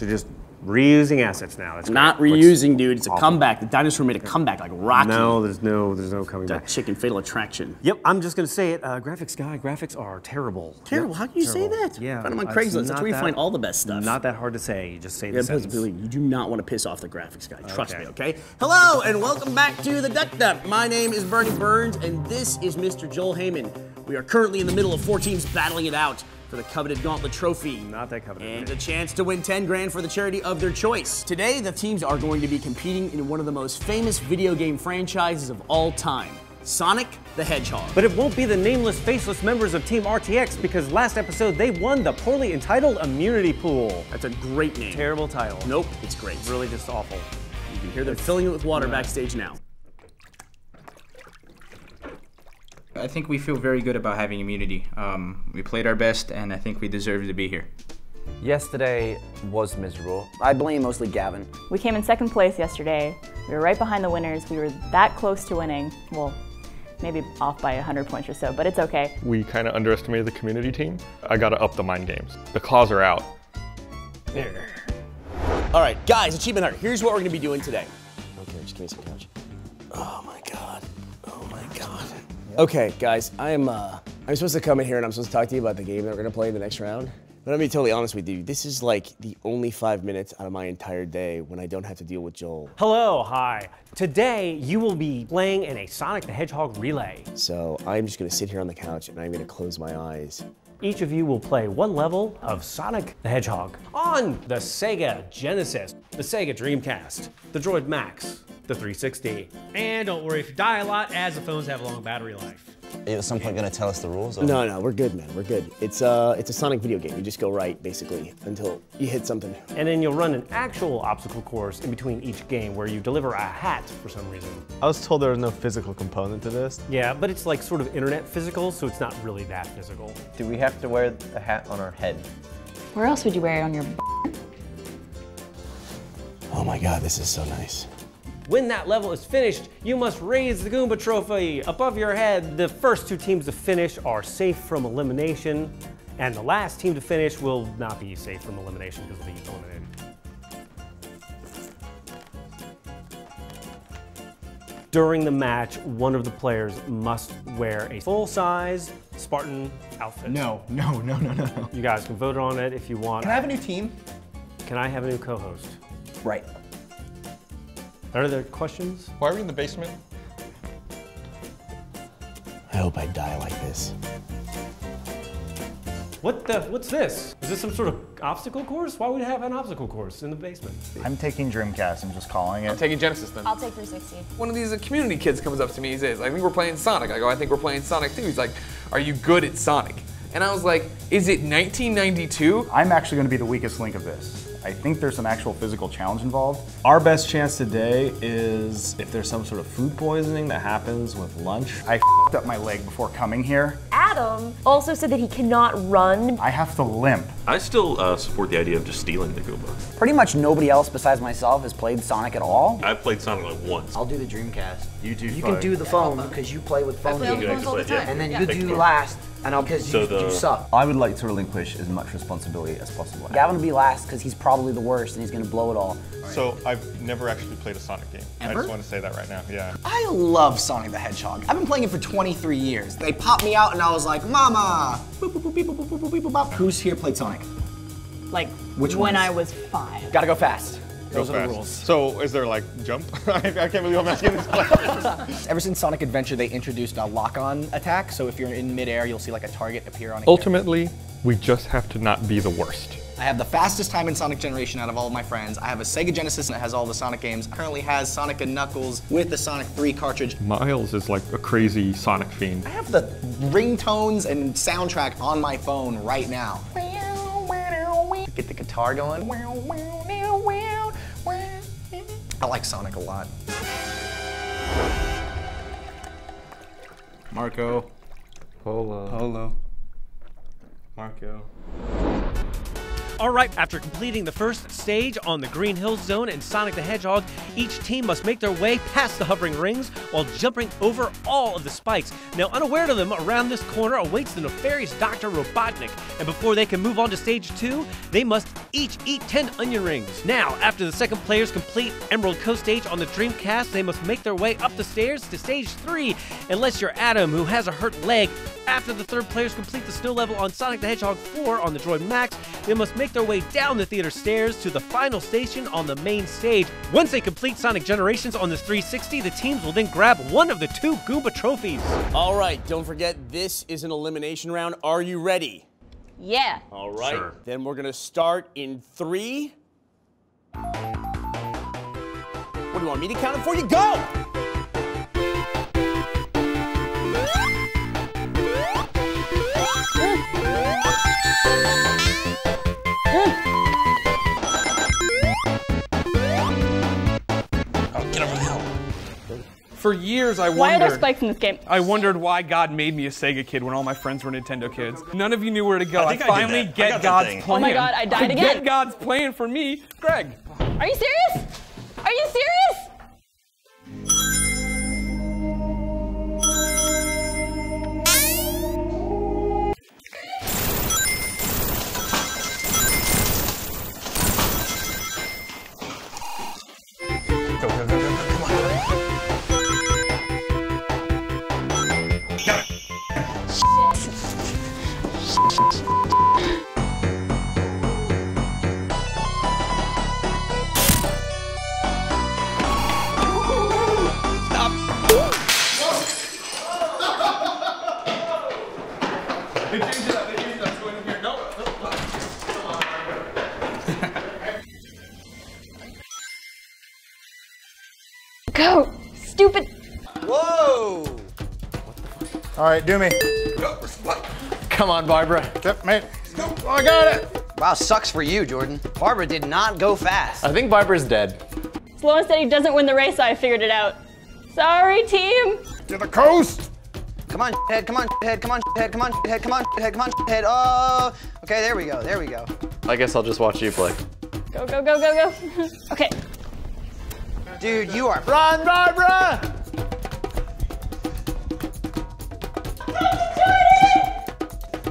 So just reusing assets now. That's Not great. Reusing, dude. It's a comeback. The dinosaur made a comeback like Rocky. No, there's no, there's no coming That back. chicken fatal attraction. Yep, I'm just gonna say it. Uh, graphics guy, graphics are terrible. Terrible. Yep, How can you say that? Yeah, Find them on Craigslist. That's where you that- find all the best stuff. Not that hard to say. You just say the Yeah, sentence. Billy, you do not want to piss off the graphics guy. Trust Okay. me, okay? Hello, and welcome back to the Duck Duck. My name is Burnie Burns, and this is Mr. Joel Heyman. We are currently in the middle of four teams battling it out for the coveted Gauntlet Trophy. Not that coveted. And a chance to win 10 grand for the charity of their choice. Today, the teams are going to be competing in one of the most famous video game franchises of all time Sonic the Hedgehog. But it won't be the nameless, faceless members of Team RTX because last episode they won the poorly entitled Immunity Pool. That's a great name. Terrible title. Nope, it's great. Really just awful. You can hear them filling it with water backstage now. I think we feel very good about having immunity. Um, we played our best, and I think we deserve to be here. Yesterday was miserable. I blame mostly Gavin. We came in second place yesterday. We were right behind the winners. We were that close to winning. Well, maybe off by 100 points or so, but it's okay. we kind of underestimated the community team. I got to up the mind games. The claws are out. All right, guys, Achievement Hunter, here's what we're gonna be doing today. Okay, just give me some couch. Oh god. Okay, guys, I am uh I'm supposed to come in here and I'm supposed to talk to you about the game that we're gonna play in the next round. But I'm gonna be totally honest with you. This is like the only five minutes out of my entire day when I don't have to deal with Joel. Hello, hi. Today you will be playing in a Sonic the Hedgehog relay. So I'm just gonna sit here on the couch and I'm gonna close my eyes. Each of you will play one level of Sonic the Hedgehog on the Sega Genesis, the Sega Dreamcast, the Droid Maxx, the 360. And don't worry, if you die a lot, as the phones have a long battery life. Are you at some point going to tell us the rules? Or? No, no, we're good, man. We're good. It's uh it's a Sonic video game. You just go right basically until you hit something. And then you'll run an actual obstacle course in between each game where you deliver a hat for some reason. I was told there was no physical component to this. Yeah, but it's like sort of internet physical, so it's not really that physical. Do we have to wear a hat on our head? Where else would you wear it on your Oh my god, this is so nice. When that level is finished, you must raise the Goomba trophy above your head. The first two teams to finish are safe from elimination, and the last team to finish will not be safe from elimination because they'll be eliminated. During the match, one of the players must wear a full-size Spartan outfit. No, no, no, no, no, no. You guys can vote on it if you want. Can I have a new team? Can I have a new co-host? Right. Are there questions? Why are we in the basement? I hope I die like this. What the? What's this? Is this some sort of obstacle course? Why would we have an obstacle course in the basement? I'm taking Dreamcast. I'm just calling it. I'm taking Genesis then. I'll take 360. One of these uh, community kids comes up to me. He says, "I think we're playing Sonic." I go, "I think we're playing Sonic too." He's like, "Are you good at Sonic?" And I was like, "Is it 1992?" I'm actually going to be the weakest link of this. I think there's an actual physical challenge involved. Our best chance today is if there's some sort of food poisoning that happens with lunch. I f***ed up my leg before coming here. Adam also said that he cannot run. I have to limp. I still uh, support the idea of just stealing the Goomba. Pretty much nobody else besides myself has played Sonic at all. I've played Sonic like once. I'll do the Dreamcast. You do You can do the phone because you play with phone play games. phones all the time. And then Yeah. you Pick do phone. last, and I'll because So you, the- you suck. I would like to relinquish as much responsibility as possible. Gavin will be last because he's probably the worst and he's gonna blow it all. So I've never actually played a Sonic game. I just want to say that right now. Yeah. I love Sonic the Hedgehog. I've been playing it for 23 years. They popped me out and I was like, Mama! Boop, boop, boop, beep, boop, boop, boop, boop. Who's here played Sonic? Like Which when ones? I was five. Gotta go fast. Go Those are the fast. rules. So is there like jump? I, I can't believe I'm asking this question. Ever since Sonic Adventure, they introduced a lock-on attack. So if you're in midair, you'll see like a target appear on. A Ultimately, we just have to not be the worst. I have the fastest time in Sonic Generation out of all of my friends. I have a Sega Genesis that has all the Sonic games. Currently has Sonic and Knuckles with the Sonic 3 cartridge. Miles is like a crazy Sonic fiend. I have the ringtones and soundtrack on my phone right now. Get the guitar going. I like Sonic a lot. Marco. Polo. Polo. Marco. All right, after completing the first stage on the Green Hills Zone in Sonic the Hedgehog, each team must make their way past the hovering rings while jumping over all of the spikes. Now, unaware of them, around this corner awaits the nefarious Dr. Robotnik, and before they can move on to stage two, they must each eat 10 onion rings. Now, after the second players complete Emerald Coast stage on the Dreamcast, they must make their way up the stairs to stage three, unless you're Adam, who has a hurt leg. After the third players complete the snow level on Sonic the Hedgehog 4 on the Droid Maxx, they must make their way down the theater stairs to the final station on the main stage. Once they complete Sonic Generations on the 360, the teams will then grab one of the two Goomba trophies. All right, don't forget this is an elimination round. Are you ready? Yeah. All right. Sure. Then we're gonna start in three. What do you want me to count it for you? Go! For years, I Why are there spikes in this game? I wondered why God made me a Sega kid when all my friends were Nintendo kids. None of you knew where to go. I I, think I did finally that. I get got God's plan. Oh my God, I died I again. Get God's plan for me, Greg. Are you serious? Are you serious? Go, stupid. Whoa! All right, do me. Come on, Barbara. Yep, mate. Oh, I got it. Wow, sucks for you, Jordan. Barbara did not go fast. I think Barbara's dead. Slow said he doesn't win the race, so I figured it out. Sorry, team. To the coast. Come on, head, come on, head, come on, head, come on, head, come on, head, come on, head. Oh, okay, there we go, there we go. I guess I'll just watch you play. Go, go, go, go, go. okay. Dude, you are. Run, Barbara!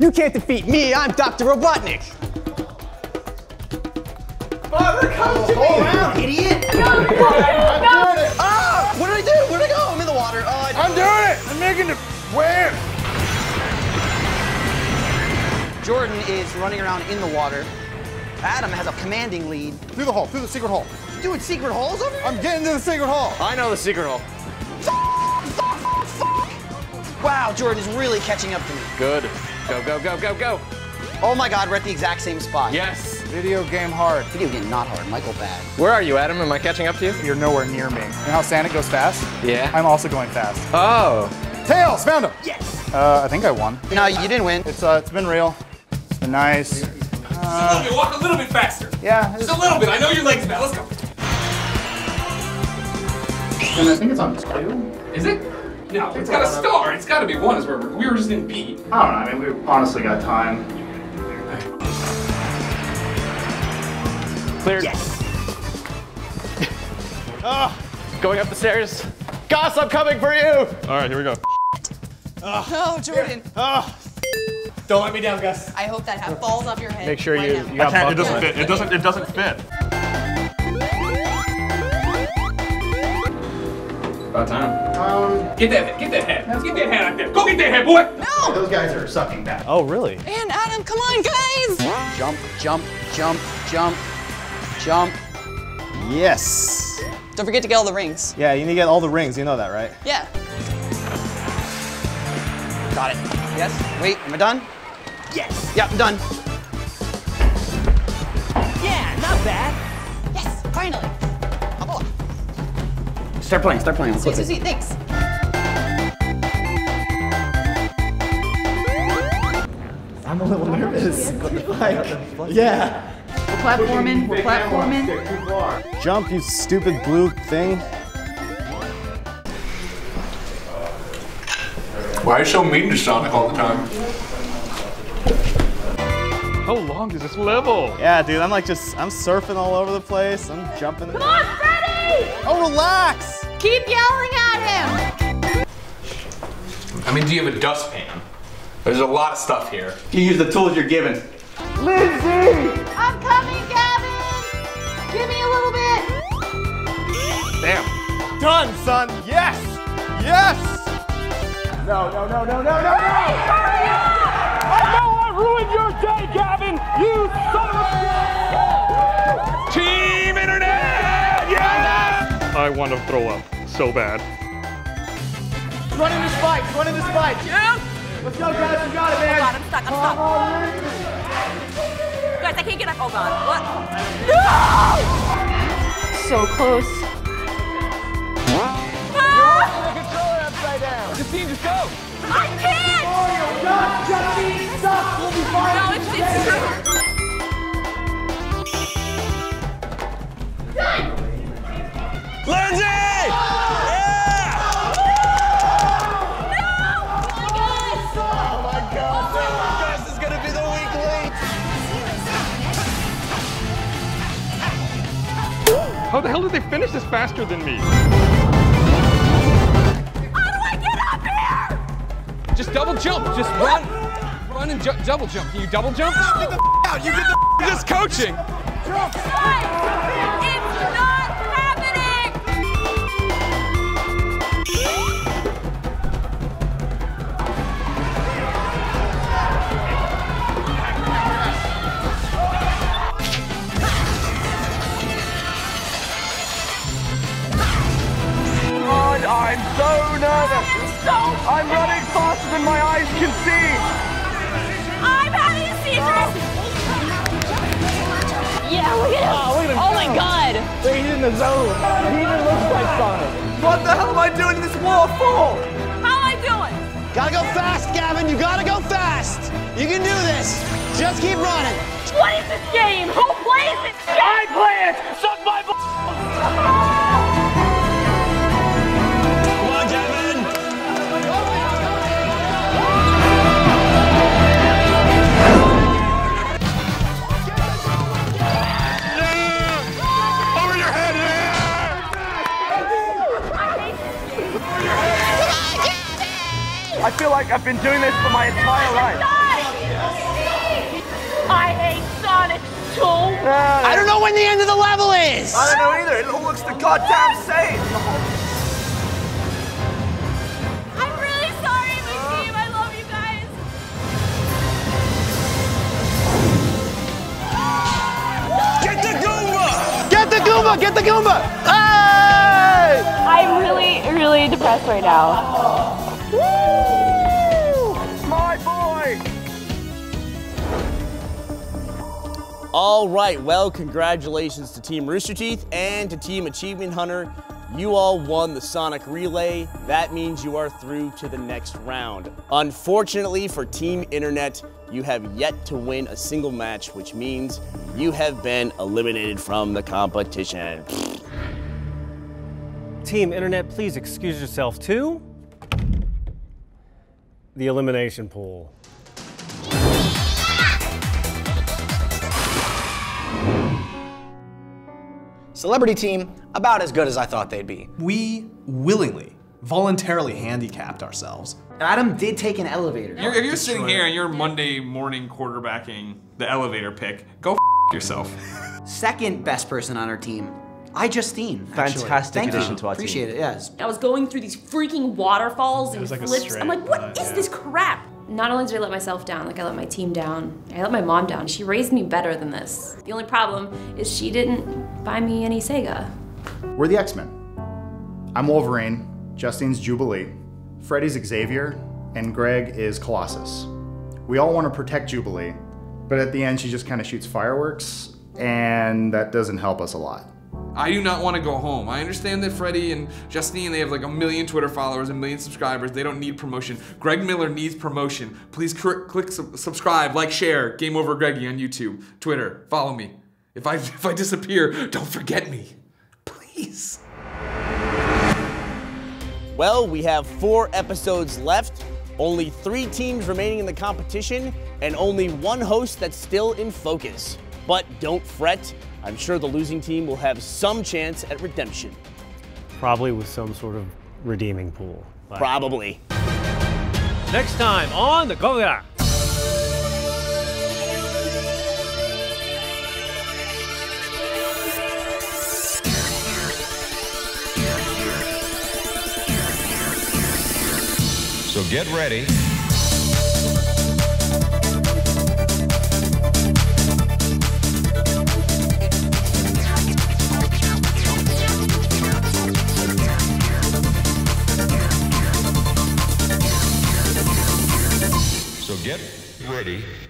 You can't defeat me. I'm Dr. Robotnik. Barbara, come to Hold on, idiot. No, no, Ah! What did I do? Where'd I go? I'm in the water. Oh, I I'm doing it. I'm making it win. Jordan is running around in the water. Adam has a commanding lead. Through the hole. Through the secret hole. Doing secret holes over here? I'm getting to the secret hole. I know the secret hole. Wow, Jordan is really catching up to me. Good. Go, go, go, go, go. Oh my god, we're at the exact same spot. Yes. Video game hard. Video game not hard. Michael bad. Where are you, Adam? Am I catching up to you? You're nowhere near me. You know how Sonic goes fast? Yeah. I'm also going fast. Oh. Tails, found him. Yes. Uh, I think I won. No, you didn't win. It's uh, it's been real. It's been nice. Okay, walk a little bit faster. Yeah. Just a little bit. I know your legs bad. Let's go. And I think it's on two. Is it? No, it's got a star. It's got to be one. Is where we were just in B. I don't know. I mean, we honestly got time. Cleared. Yes. Ah, going up the stairs. Gus, I'm coming for you. All right, here we go. No, Jordan. Don't let me down, Gus. I hope that hat falls off your head. Make sure you, now. you got I can't, it doesn't fit. It doesn't. It doesn't fit. About time. Um, Get that head. Get that head. Get that hat out there. Go get that hat, boy. No! those guys are sucking back. Oh, really? And Adam, come on, guys! Jump, jump, jump, jump, jump. Yes. Don't forget to get all the rings. Yeah, you need to get all the rings. You know that, right? Yeah. Got it. Yes. Wait, am I done? Yes. Yeah, I'm done. Yeah, not bad. Yes, finally. Oh. Start playing, start playing. Sweet, sweet, sweet, thanks. I'm a little nervous. What the fuck? Yeah. We're platforming, we're platforming. Jump, you stupid blue thing. Why are you so mean to Sonic all the time? How long is this level? Yeah, dude, I'm like just, I'm surfing all over the place. I'm jumping. Come on, Freddie! Oh, relax! Keep yelling at him! I mean, do you have a dustpan? There's a lot of stuff here. You use the tools you're given. Lindsay! I'm coming, Gavin! Give me a little bit! Damn. Done, son. Yes! Yes! No, no, no, no, no, no, no! I know I ruined your day, I want to throw up so bad. Run into spikes, run into spikes. Yeah! Let's go, guys. You got it, man. Oh god, I'm stuck, I'm stuck. Oh, guys, I can't get up. Oh god. What? No! So close. The controller upside down. Justine, just go. I can't! How the hell did they finish this faster than me? How do I get up here? Just double jump. Just run. Run and ju double jump. Can you double jump? Get the out. You get the You're just coaching. It's so nervous. I'm running faster than my eyes can see. I'm having seizures! Yeah, ah, look at him! Oh, my god! He's in the zone. He even looks like Sonic. What the hell am I doing in this wall for? How am I doing? Gotta go fast, Gavin. You gotta go fast. You can do this. Just keep running. What is this game? Who plays this game? I play it! Suck my level is. I don't know either. It all looks the goddamn same. I'm really sorry, my team. I love you guys. Get the Goomba! Get the Goomba! Get the Goomba! Hey! I'm really, really depressed right now. All right, well, congratulations to Team Rooster Teeth and to Team Achievement Hunter. You all won the Sonic Relay. That means you are through to the next round. Unfortunately for Team Internet, you have yet to win a single match, which means you have been eliminated from the competition. Team Internet, please excuse yourself to the elimination pool. Celebrity team, about as good as I thought they'd be. We willingly, voluntarily handicapped ourselves. Adam did take an elevator. You're, if you're sitting here and you're Monday morning quarterbacking the elevator pick, go f yourself. Second best person on our team, iJustine. actually. Fantastic Thank addition you. to our team. Appreciate it. Yes. I was going through these freaking waterfalls and was like a flips. I'm like, what uh, is yeah. this crap? Not only did I let myself down, like I let my team down, I let my mom down. She raised me better than this. The only problem is she didn't buy me any Sega. We're the X-Men. I'm Wolverine, Justine's Jubilee, Freddie's Xavier, and Greg is Colossus. We all want to protect Jubilee, but at the end she just kind of shoots fireworks, and that doesn't help us a lot. I do not want to go home. I understand that Freddie and Justine, they have like a million Twitter followers, a million subscribers. They don't need promotion. Greg Miller needs promotion. Please click sub- subscribe, like, share. Game Over Greggy on YouTube, Twitter. Follow me. If I if I disappear, don't forget me. Please. Well, we have four episodes left. Only three teams remaining in the competition, and only one host that's still in focus. But don't fret, I'm sure the losing team will have some chance at redemption. Probably with some sort of redeeming pool. but- Probably. Next time on the Goga. So get ready. Ready